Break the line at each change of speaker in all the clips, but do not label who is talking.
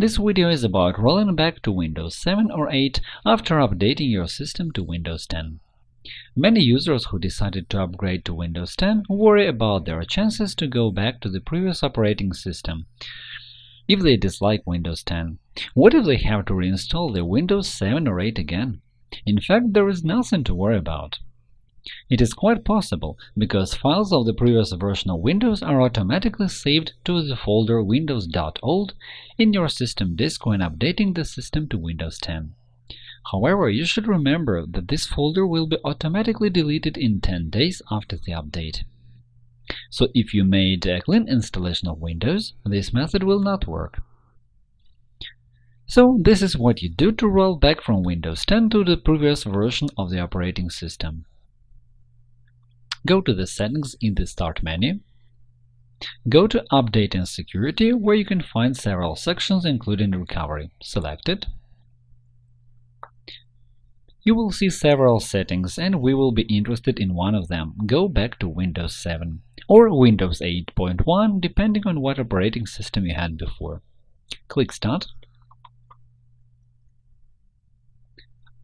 This video is about rolling back to Windows 7 or 8 after updating your system to Windows 10. Many users who decided to upgrade to Windows 10 worry about their chances to go back to the previous operating system if they dislike Windows 10. What if they have to reinstall the Windows 7 or 8 again? In fact, there is nothing to worry about. It is quite possible, because files of the previous version of Windows are automatically saved to the folder windows.old in your system disk when updating the system to Windows 10. However, you should remember that this folder will be automatically deleted in 10 days after the update. So if you made a clean installation of Windows, this method will not work. So this is what you do to roll back from Windows 10 to the previous version of the operating system. Go to the Settings in the Start menu. Go to Update and Security, where you can find several sections, including Recovery. Select it. You will see several settings, and we will be interested in one of them. Go back to Windows 7 or Windows 8.1, depending on what operating system you had before. Click Start.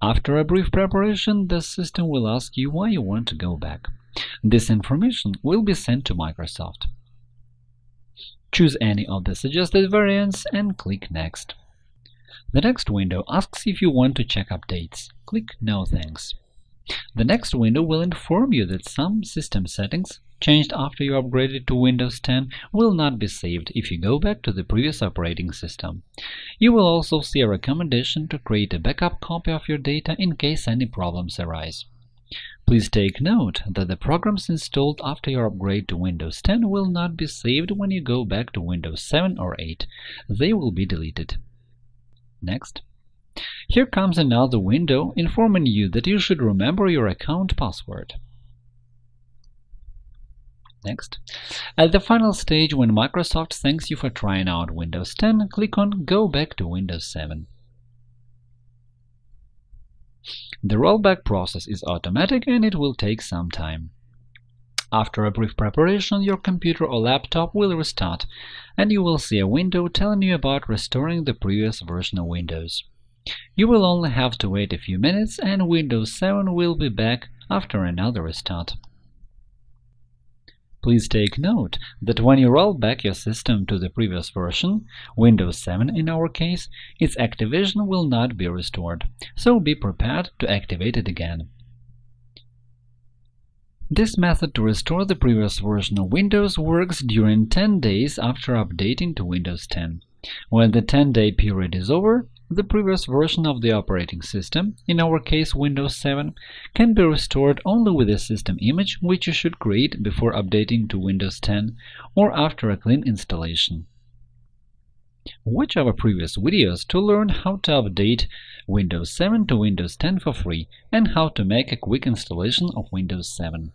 After a brief preparation, the system will ask you why you want to go back. This information will be sent to Microsoft. Choose any of the suggested variants and click Next. The next window asks if you want to check updates. Click No thanks. The next window will inform you that some system settings changed after you upgraded to Windows 10 will not be saved if you go back to the previous operating system. You will also see a recommendation to create a backup copy of your data in case any problems arise. Please take note that the programs installed after your upgrade to Windows 10 will not be saved when you go back to Windows 7 or 8. They will be deleted. Next. Here comes another window informing you that you should remember your account password. Next. At the final stage, when Microsoft thanks you for trying out Windows 10, click on Go back to Windows 7. The rollback process is automatic and it will take some time. After a brief preparation, your computer or laptop will restart, and you will see a window telling you about restoring the previous version of Windows. You will only have to wait a few minutes, and Windows 7 will be back after another restart. Please take note that when you roll back your system to the previous version, Windows 7 in our case, its activation will not be restored, so be prepared to activate it again. This method to restore the previous version of Windows works during 10 days after updating to Windows 10. When the 10-day period is over, the previous version of the operating system, in our case Windows 7, can be restored only with a system image which you should create before updating to Windows 10 or after a clean installation. Watch our previous videos to learn how to update Windows 7 to Windows 10 for free and how to make a quick installation of Windows 7.